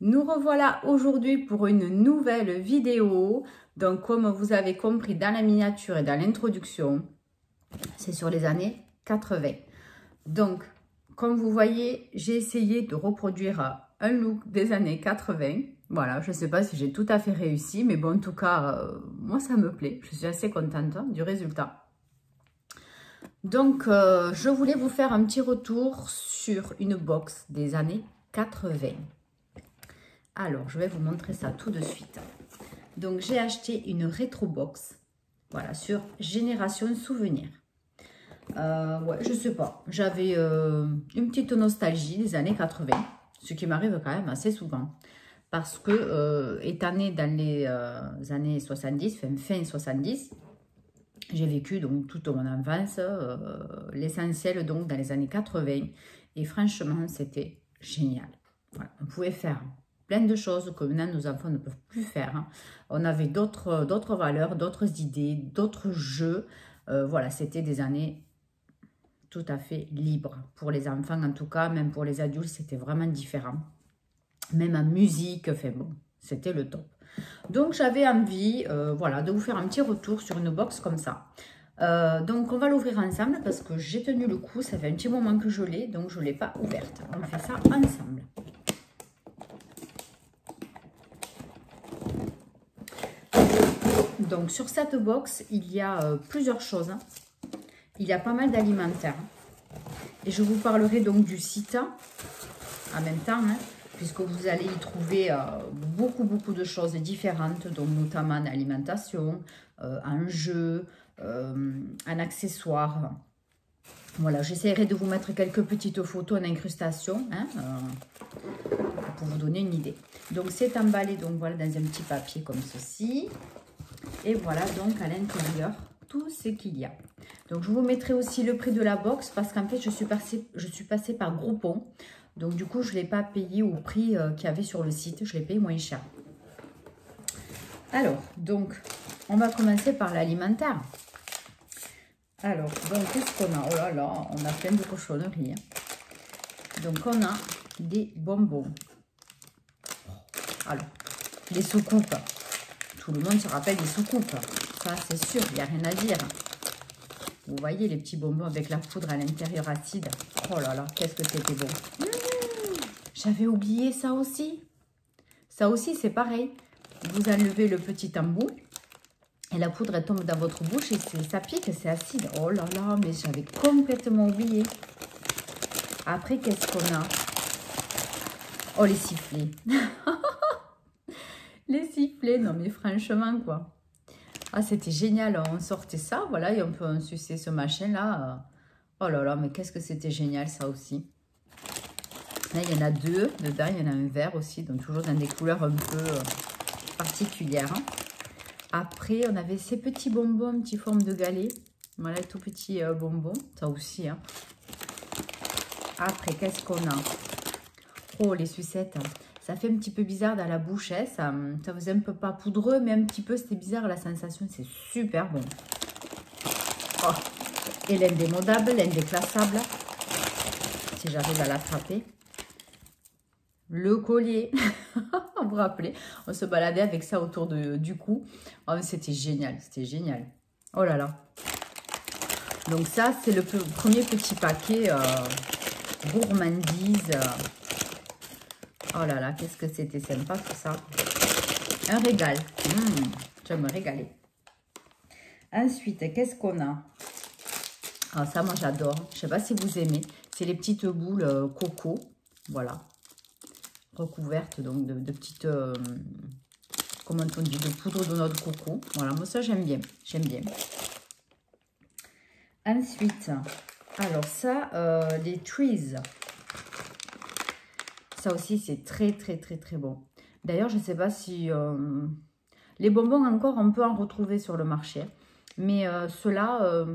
Nous revoilà aujourd'hui pour une nouvelle vidéo. Donc comme vous avez compris dans la miniature et dans l'introduction, c'est sur les années 80. Donc comme vous voyez, j'ai essayé de reproduire un look des années 80. Voilà, je ne sais pas si j'ai tout à fait réussi, mais bon, en tout cas, euh, moi, ça me plaît. Je suis assez contente du résultat. Donc, euh, je voulais vous faire un petit retour sur une box des années 80. Alors, je vais vous montrer ça tout de suite. Donc, j'ai acheté une rétro box, voilà, sur Génération Souvenir. Euh, ouais, je sais pas, j'avais euh, une petite nostalgie des années 80, ce qui m'arrive quand même assez souvent. Parce que, euh, étant né dans les euh, années 70, fin, fin 70, j'ai vécu donc toute mon enfance, l'essentiel donc dans les années 80. Et franchement, c'était génial. On pouvait faire plein de choses que maintenant nos enfants ne peuvent plus faire. Hein. On avait d'autres valeurs, d'autres idées, d'autres jeux. Euh, voilà, c'était des années tout à fait libres. Pour les enfants en tout cas, même pour les adultes, c'était vraiment différent. Même en musique, enfin bon, c'était le top. Donc j'avais envie euh, voilà, de vous faire un petit retour sur une box comme ça. Euh, donc on va l'ouvrir ensemble parce que j'ai tenu le coup, ça fait un petit moment que je l'ai, donc je ne l'ai pas ouverte. On fait ça ensemble. Donc sur cette box, il y a euh, plusieurs choses. Il y a pas mal d'alimentaires. Et je vous parlerai donc du site en même temps, hein, puisque vous allez y trouver euh, beaucoup, beaucoup de choses différentes, donc notamment en alimentation, euh, en jeu, en accessoires. Voilà, j'essaierai de vous mettre quelques petites photos en incrustation hein, pour vous donner une idée. Donc c'est emballé donc voilà dans un petit papier comme ceci. Et voilà donc à l'intérieur tout ce qu'il y a. Donc je vous mettrai aussi le prix de la box parce qu'en fait je suis passée, je suis par Groupon. Donc du coup je ne l'ai pas payé au prix euh, qu'il y avait sur le site, je l'ai payé moins cher. Alors donc on va commencer par l'alimentaire. Alors donc qu'est-ce qu'on a? Oh là là, on a plein de cochonneries. Hein. Donc on a des bonbons. Alors, les soucoupes. Tout le monde se rappelle des soucoupes. Ça, c'est sûr, il n'y a rien à dire. Vous voyez les petits bonbons avec la poudre à l'intérieur acide. Oh là là, qu'est-ce que c'était bon. Mmh, J'avais oublié ça aussi. Ça aussi, c'est pareil. Vous enlevez le petit embout et la poudre elle tombe dans votre bouche et ça pique, c'est acide. Oh là là, mais j'avais complètement oublié. Après, qu'est-ce qu'on a? Oh, les sifflets. les sifflets, non mais franchement quoi. Ah c'était génial, on sortait ça, voilà, et on peut sucer ce machin là. Oh là là, mais qu'est-ce que c'était génial ça aussi. Là il y en a deux, dedans il y en a un vert aussi, donc toujours dans des couleurs un peu euh, particulières. Après on avait ces petits bonbons, petite forme de galet. Voilà, tout petits euh, bonbons, ça aussi. Hein. Après, qu'est-ce qu'on a? Oh, les sucettes. Ça fait un petit peu bizarre dans la bouche. Hein. Ça, ça faisait un peu pas poudreux, mais un petit peu, c'était bizarre la sensation. C'est super bon. Oh. Et l'indémodable, l'indéclassable. Si j'arrive à l'attraper. Le collier. vous vous rappelez On se baladait avec ça autour de, du cou. Oh, c'était génial. C'était génial. Oh là là. Donc ça, c'est le premier petit paquet euh, gourmandise. Oh là là, qu'est-ce que c'était sympa tout ça. Un régal. Mmh, je vais me régaler. Ensuite, qu'est-ce qu'on a? Ah, ça, moi, j'adore. Je ne sais pas si vous aimez. C'est les petites boules euh, coco. Voilà. Recouvertes, donc, de, petites... Euh, comment on dit De poudre de noix de coco. Voilà, moi, ça, j'aime bien. J'aime bien. Ensuite, alors ça, euh, les trees. Ça aussi, c'est très, très, très, très bon. D'ailleurs, je ne sais pas si... Euh, les bonbons, encore, on peut en retrouver sur le marché. Mais euh, ceux-là,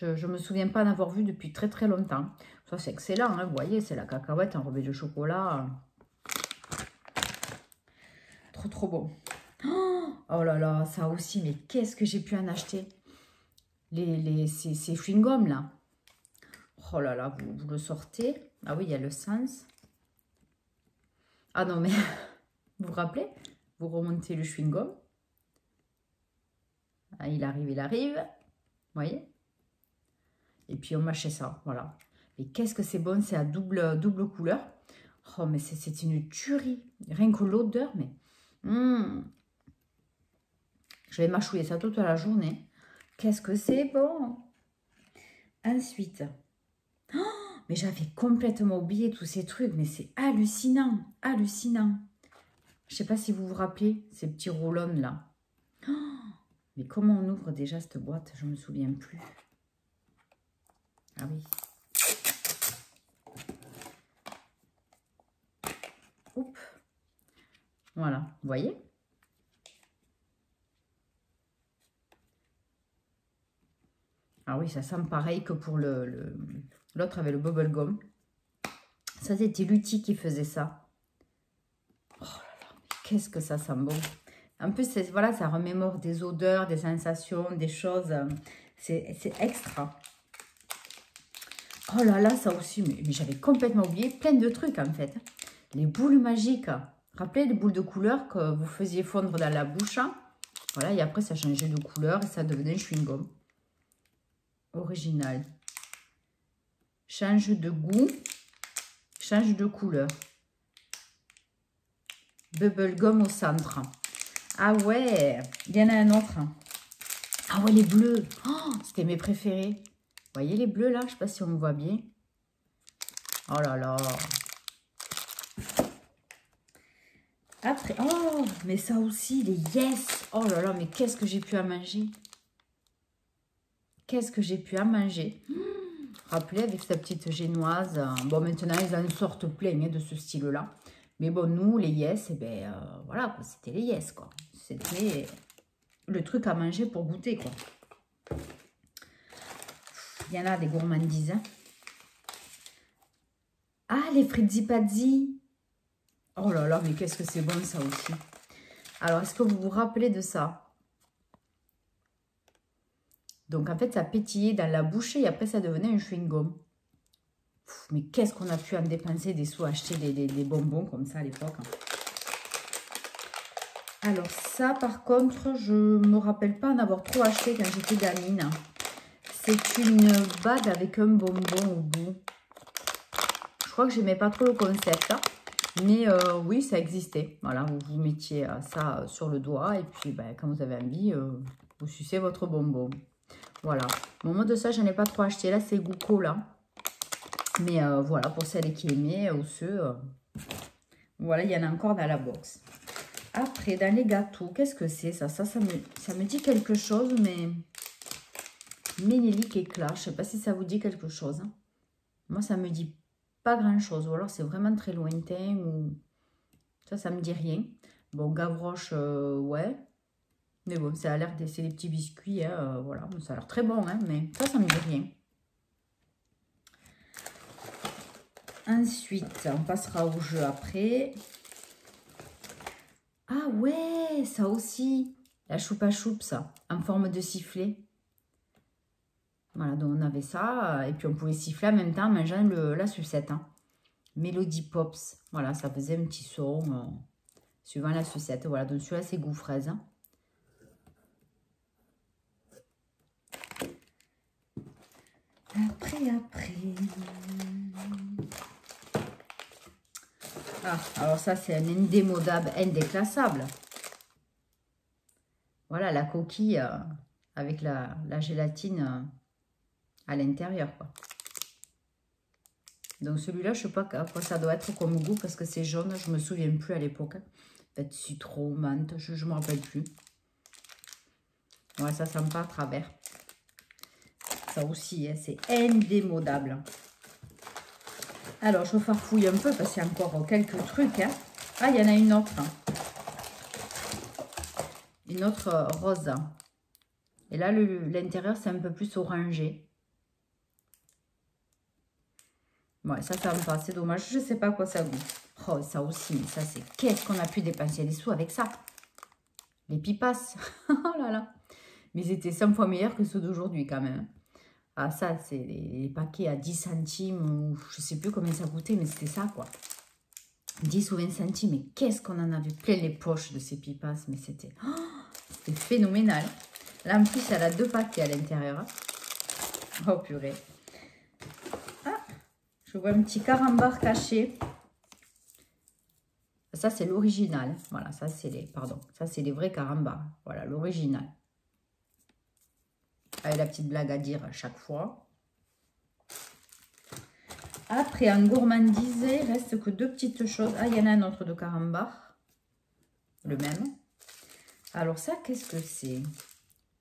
je ne me souviens pas en avoir vu depuis très, très longtemps. Ça, c'est excellent. Hein, vous voyez, c'est la cacahuète enrobée de chocolat. Trop, trop bon. Oh là là, ça aussi, mais qu'est-ce que j'ai pu en acheter? Les, les, ces, ces chewing là. Oh là là, vous, vous, le sortez. Ah oui, il y a le sens. Ah non, mais vous vous rappelez? Vous remontez le chewing-gum. Ah, il arrive, il arrive. Vous voyez? Et puis on mâchait ça, voilà. Mais qu'est-ce que c'est bon, c'est à double, double couleur. Oh, mais c'est une tuerie. Rien que l'odeur, mais... Hum. Je vais mâchouiller ça toute la journée. Qu'est-ce que c'est bon? Ensuite... Oh, mais j'avais complètement oublié tous ces trucs. Mais c'est hallucinant. Hallucinant. Je ne sais pas si vous vous rappelez ces petits roulons là. Oh, mais comment on ouvre déjà cette boîte? Je ne me souviens plus. Ah oui. Voilà, vous voyez? Ah oui, ça sent pareil que pour l'autre avec le bubble gum. Ça, c'était Lutti qui faisait ça. Oh là là, qu'est-ce que ça sent bon. En plus, voilà, ça remémore des odeurs, des sensations, des choses. Euh, c'est extra. Oh là là, ça aussi, mais, j'avais complètement oublié plein de trucs en fait. Les boules magiques. Rappelez les boules de couleur que vous faisiez fondre dans la bouche. Voilà, et après ça changeait de couleur et ça devenait chewing-gum. Original. Change de goût, change de couleur. Bubble gum au centre. Ah ouais, il y en a un autre. Ah ouais, les bleus. Oh, C'était mes préférés. Vous voyez les bleus là? Je ne sais pas si on voit bien. Oh là là. Après, oh, mais ça aussi, les yes. Oh là là, mais qu'est-ce que j'ai pu à manger? Qu'est-ce que j'ai pu à manger? Rappelez, avec sa petite génoise. Bon, maintenant, ils en sortent plein hein, de ce style-là. Mais bon, nous, les yes, eh ben, euh, voilà, c'était les yes, quoi. C'était le truc à manger pour goûter, quoi. Il y en a des gourmandises. Hein. Ah, les pazzi. Oh là là, mais qu'est-ce que c'est bon ça aussi. Alors, est-ce que vous vous rappelez de ça? Donc, en fait, ça pétillait dans la bouche et après, ça devenait un chewing-gum. Mais qu'est-ce qu'on a pu en dépenser des sous, acheter des, bonbons comme ça à l'époque. Hein? Alors ça, par contre, je me rappelle pas en avoir trop acheté quand j'étais gamine. C'est une bague avec un bonbon au bout. Je crois que j'aimais pas trop le concept. Hein. Mais euh, oui, ça existait. Voilà, vous, vous mettiez euh, ça euh, sur le doigt. Et puis, ben, quand vous avez envie, vous sucez votre bonbon. Voilà. Au moment de ça, je n'en ai pas trop acheté. Là, c'est Gouko, là. Mais voilà, pour celles qui aimaient ou ceux... voilà, il y en a encore dans la box. Après, dans les gâteaux, qu'est-ce que c'est ça? Ça, ça me, ça me dit quelque chose, mais... Ménélique éclat. Je ne sais pas si ça vous dit quelque chose. Hein. Moi, ça me dit pas grand-chose. Ou alors, c'est vraiment très lointain. ou Ça, ça me dit rien. Bon, Gavroche, euh, ouais. Mais bon, ça a l'air c'est des petits biscuits. Hein, euh, voilà, ça a l'air très bon. Hein, mais ça, ça me dit rien. Ensuite, on passera au jeu après. Ah ouais, ça aussi. La choupa choupe, ça, en forme de sifflet. Voilà, donc on avait ça. Et puis on pouvait siffler en même temps en mangeant le, la sucette. Hein. Melody Pops. Voilà, ça faisait un petit son euh, suivant la sucette. Voilà, donc celui-là, c'est goût fraise. Hein. Après, après. Ah, alors ça, c'est un indémodable, indéclassable. Voilà, la coquille euh, avec la, gélatine euh, à l'intérieur, Donc celui-là, je ne sais pas à quoi ça doit être comme goût parce que c'est jaune, je ne me souviens plus à l'époque. Peut-être citron, menthe, je ne me rappelle plus. Ouais, ça sent pas à travers. Ça aussi, hein, c'est indémodable. Alors, je farfouille un peu parce qu'il y a encore quelques trucs. Hein. Ah, il y en a une autre. Une autre euh, rose. Et là, l'intérieur, c'est un peu plus orangé. Ouais, ça, ça me passe. C'est dommage. Je sais pas quoi ça goûte. Oh, ça aussi. ça, c'est... Qu'est-ce qu'on a pu dépenser des sous avec ça? Les pipas. oh là là. Mais ils étaient 100 fois meilleurs que ceux d'aujourd'hui, quand même. Ah, ça, c'est les paquets à 10 centimes ou je sais plus combien ça coûtait, mais c'était ça, quoi. 10 ou 20 centimes. Mais qu'est-ce qu'on en a vu? Plein les poches de ces pipas. Mais c'était oh, phénoménal. Là, en plus, elle a deux paquets à l'intérieur. Oh, purée. Je vois un petit carambar caché. Ça, c'est l'original. Voilà, ça, c'est les... Pardon. Ça, c'est les vrais carambars. Voilà, l'original. Avec la petite blague à dire à chaque fois. Après, en gourmandisé, il reste que deux petites choses. Ah, il y en a un autre de carambar. Le même. Alors ça, qu'est-ce que c'est?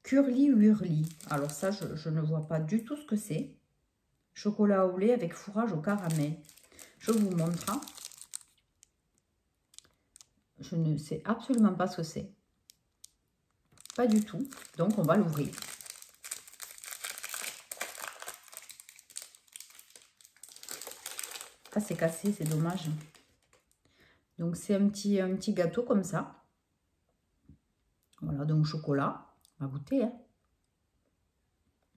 Curly Hurly. Alors ça, je, ne vois pas du tout ce que c'est. Chocolat au lait avec fourrage au caramel. Je vous montre. Hein. Je ne sais absolument pas ce que c'est. Pas du tout. Donc, on va l'ouvrir. Ah, c'est cassé, c'est dommage. Donc, c'est un petit, un petit gâteau comme ça. Voilà, donc chocolat. On va goûter. Hein.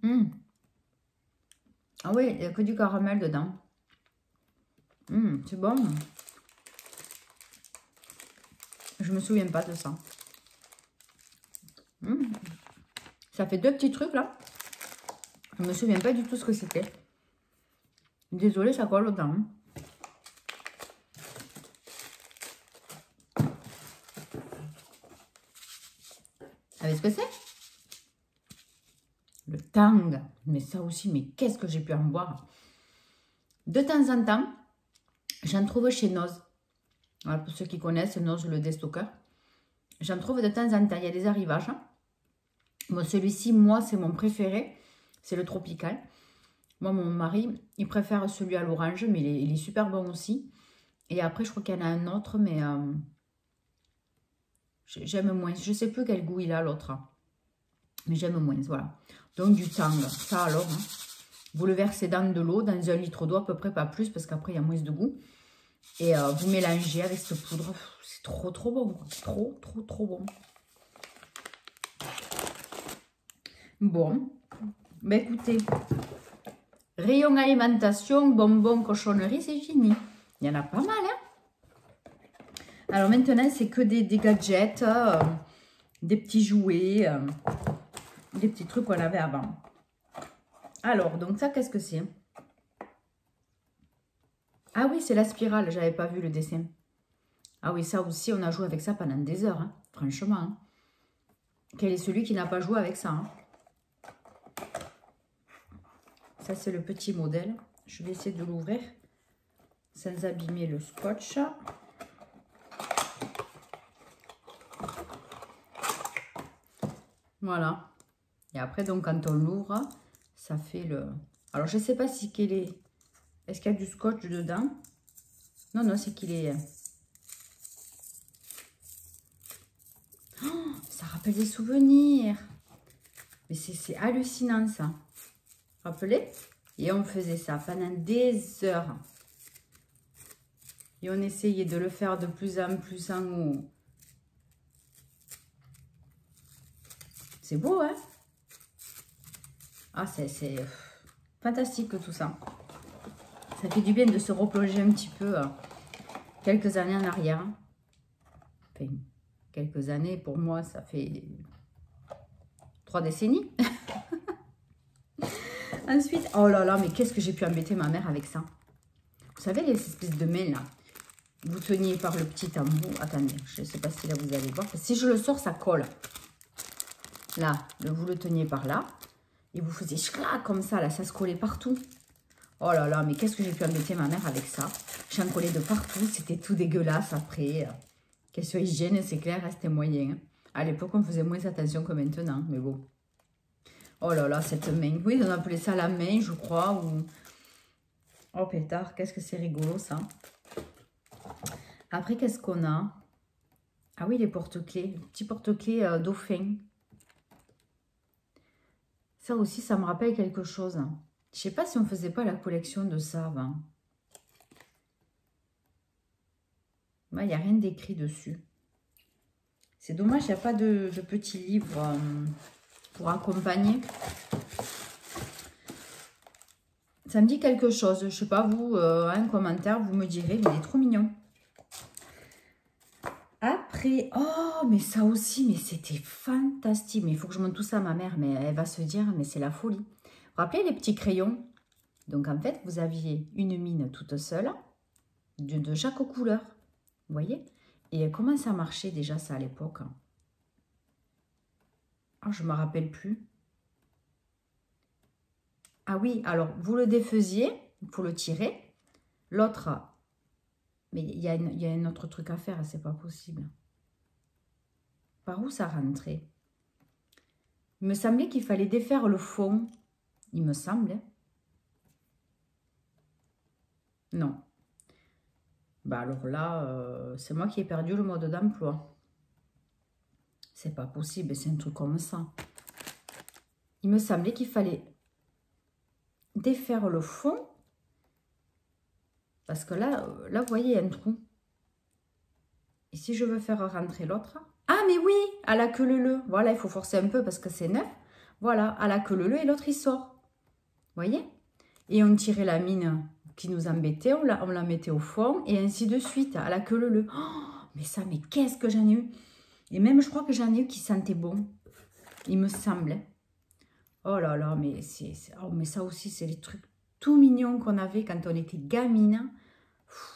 Hum. Ah oui, il n'y a que du caramel dedans. Hum, c'est bon. Je me souviens pas de ça. Hum. Ça fait deux petits trucs là. Je me souviens pas du tout ce que c'était. Désolée, ça colle dedans. Hein. savez ce que c'est? Tang. Mais ça aussi, mais qu'est-ce que j'ai pu en boire? De temps en temps, j'en trouve chez Noz. pour ceux qui connaissent, Noz le déstocker. J'en trouve de temps en temps. Il y a des arrivages. Bon, celui-ci, moi, c'est mon préféré. C'est le tropical. Moi, mon mari, il préfère celui à l'orange, mais il est, super bon aussi. Et après, je crois qu'il y en a un autre, mais... Euh, J'aime moins. Je ne sais plus quel goût il a l'autre. Mais j'aime moins, voilà. Donc du tang. Ça alors, hein. vous le versez dans de l'eau, dans un litre d'eau à peu près, pas plus, parce qu'après il y a moins de goût. Et euh, vous mélangez avec cette poudre. C'est trop trop bon. Trop trop trop bon. Bon. Ben écoutez, rayon alimentation, bonbons, cochonnerie, c'est fini. Il y en a pas mal, hein alors maintenant, c'est que des, gadgets, euh, des petits jouets, euh, des petits trucs qu'on avait avant. Alors, donc ça, qu'est-ce que c'est? Ah oui, c'est la spirale, j'avais pas vu le dessin. Ah oui, ça aussi, on a joué avec ça pendant des heures, hein, franchement. Hein. Quel est celui qui n'a pas joué avec ça hein? Ça, c'est le petit modèle. Je vais essayer de l'ouvrir sans abîmer le scotch. Voilà. Et après, donc, quand on l'ouvre, ça fait le... Alors, je ne sais pas si qu'il est... Est-ce qu'il y a du scotch dedans? Non, non, c'est qu'il est... Oh, ça rappelle des souvenirs. Mais c'est hallucinant, ça. Rappelez? Et on faisait ça pendant des heures. Et on essayait de le faire de plus en plus en haut. C'est beau, hein? Ah, c'est fantastique tout ça. Ça fait du bien de se replonger un petit peu euh, quelques années en arrière. Quelques années, pour moi, ça fait trois décennies. Ensuite, oh là là, mais qu'est-ce que j'ai pu embêter ma mère avec ça? Vous savez, les espèces de mains là Vous teniez par le petit tambour. Attendez, je ne sais pas si là vous allez voir. Si je le sors, ça colle. Là, vous le teniez par là. Et vous faisiez comme ça, là, ça se collait partout. Oh là là, mais qu'est-ce que j'ai pu embêter ma mère avec ça? J'en collais de partout, c'était tout dégueulasse après. Question hygiène, c'est clair, c'était moyen. Hein. À l'époque, on faisait moins attention que maintenant, mais bon. Oh là là, cette main. Oui, on appelait ça la main, je crois. Oh pétard, qu'est-ce que c'est rigolo ça. Après, qu'est-ce qu'on a? Ah oui, les porte-clés. Petit porte-clés euh, dauphin. Ça aussi, ça me rappelle quelque chose. Je sais pas si on faisait pas la collection de ça avant. Il n'y a rien d'écrit dessus. C'est dommage, il n'y a pas de, petit livre euh, pour accompagner. Ça me dit quelque chose. Je sais pas, vous, euh, un commentaire, vous me direz, il est trop mignon. Oh, mais ça aussi, mais c'était fantastique. Mais il faut que je montre tout ça à ma mère, mais elle va se dire, mais c'est la folie. Vous rappelez les petits crayons? Donc en fait, vous aviez une mine toute seule, de, chaque couleur. Vous voyez? Et comment ça marchait déjà ça à l'époque? Oh, Je ne me rappelle plus. Ah oui, alors vous le défaisiez, pour le tirer. L'autre, mais il y, a un autre truc à faire, c'est pas possible. Par où ça rentrait Il me semblait qu'il fallait défaire le fond. Il me semble. Non. Bah alors là, euh, c'est moi qui ai perdu le mode d'emploi. C'est pas possible, c'est un truc comme ça. Il me semblait qu'il fallait défaire le fond. Parce que là, euh, là, vous voyez, il y a un trou. Et si je veux faire rentrer l'autre... Ah, mais oui, à la queue le le. Voilà, il faut forcer un peu parce que c'est neuf. Voilà, à la queue le le et l'autre, il sort. Voyez? Et on tirait la mine qui nous embêtait, on la, mettait au fond et ainsi de suite, à la queue le le. Oh, mais ça, mais qu'est-ce que j'en ai eu? Et même, je crois que j'en ai eu qui sentaient bon. Il me semblait. Oh là là, mais, c'est, oh, mais ça aussi, c'est les trucs tout mignons qu'on avait quand on était gamine.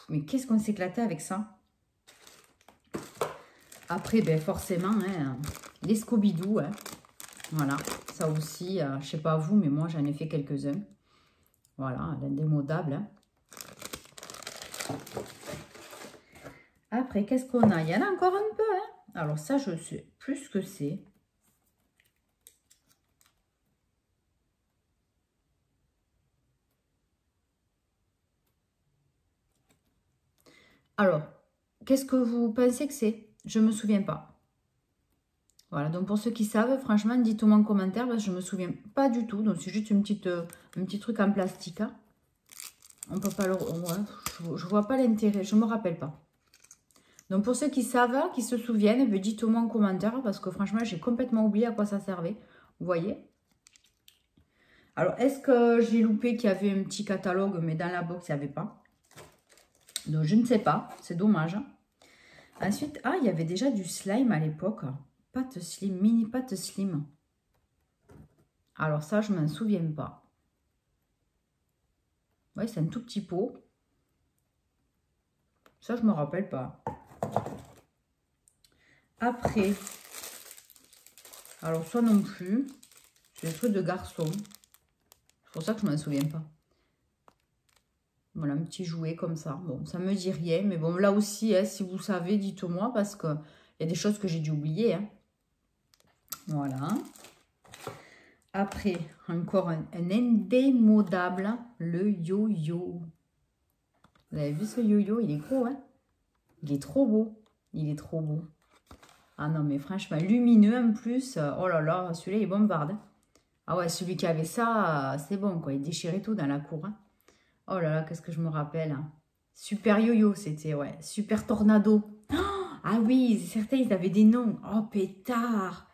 mais qu'est-ce qu'on s'éclatait avec ça? Après, ben forcément, hein, les Scooby-Doo. Hein. Voilà, ça aussi, je euh, je sais pas vous, mais moi, j'en ai fait quelques-uns. Voilà, l'indémodable. Hein. Après, qu'est-ce qu'on a? Il y en a encore un peu. Alors ça, je sais plus ce que c'est. Alors, qu'est-ce que vous pensez que c'est? Je ne me souviens pas. Voilà, donc pour ceux qui savent, franchement, dites-moi en commentaire, parce que je ne me souviens pas du tout. Donc c'est juste une petite, euh, un petit truc en plastique. Hein. On peut pas le... je ne vois pas l'intérêt, je ne me rappelle pas. Donc pour ceux qui savent, qui se souviennent, ben, dites-moi en commentaire, parce que franchement, j'ai complètement oublié à quoi ça servait. Vous voyez? Alors, est-ce que j'ai loupé qu'il y avait un petit catalogue, mais dans la box, il n'y avait pas? Donc, je ne sais pas. C'est dommage. Ensuite, ah, il y avait déjà du slime à l'époque. Pâte slim, mini pâte slim. Alors ça, je m'en souviens pas. Oui, c'est un tout petit pot. Ça, je ne me rappelle pas. Après, alors ça non plus. C'est un truc de garçon. C'est pour ça que je ne m'en souviens pas. Voilà, un petit jouet comme ça. Bon, ça me dit rien. Mais bon, là aussi, hein, si vous savez, dites-moi parce qu'il y a des choses que j'ai dû oublier. Hein. Voilà. Après, encore un, indémodable, le yo-yo. Vous avez vu ce yo-yo? Il est gros, hein Il est trop beau. Il est trop beau. Ah non, mais franchement, lumineux en plus. Oh là là, celui-là, il bombarde. Ah ouais, celui qui avait ça, c'est bon, quoi. Il déchirait tout dans la cour. Hein. Oh là là, qu'est-ce que je me rappelle. Super yo-yo, c'était, ouais. Super tornado. ah oui, certains, ils avaient des noms. Oh, pétard.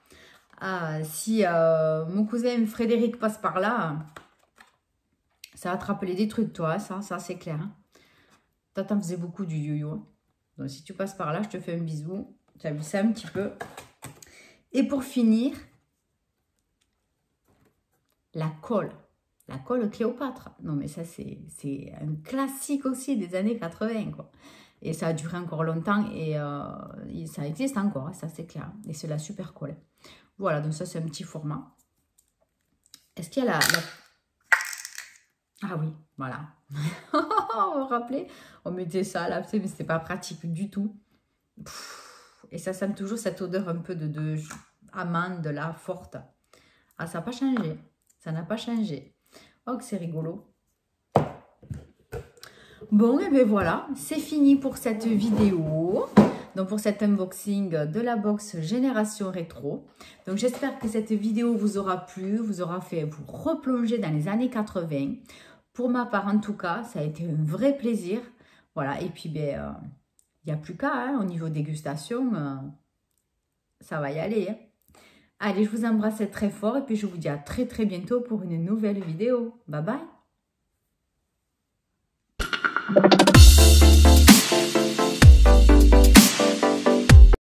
Ah, si euh, mon cousin Frédéric passe par là, ça va te rappeler des trucs, toi, ça, ça c'est clair. Hein. T'en faisais beaucoup du yo-yo. Donc, si tu passes par là, je te fais un bisou. Tu as vu ça un petit peu? Et pour finir, la colle. La colle Cléopâtre. Non, mais ça, c'est un classique aussi des années 80, quoi. Et ça a duré encore longtemps et euh, ça existe encore, hein, ça c'est clair. Et c'est la super colle. Voilà, donc ça c'est un petit format. Est-ce qu'il y a la, Ah oui, voilà. vous vous rappelez? On mettait ça là, mais c'était pas pratique du tout. Et ça sent toujours cette odeur un peu de, de amande là, forte. Ah, ça n'a pas changé. Ça n'a pas changé. Oh, c'est rigolo. Bon, et bien voilà, c'est fini pour cette vidéo. Donc, pour cet unboxing de la box Génération Rétro. Donc, j'espère que cette vidéo vous aura plu, vous aura fait vous replonger dans les années 80. Pour ma part, en tout cas, ça a été un vrai plaisir. Voilà, et puis, ben, il euh, n'y a plus qu'à, hein, au niveau dégustation, euh, ça va y aller. Hein. Allez, je vous embrasse très fort et puis je vous dis à très très bientôt pour une nouvelle vidéo. Bye bye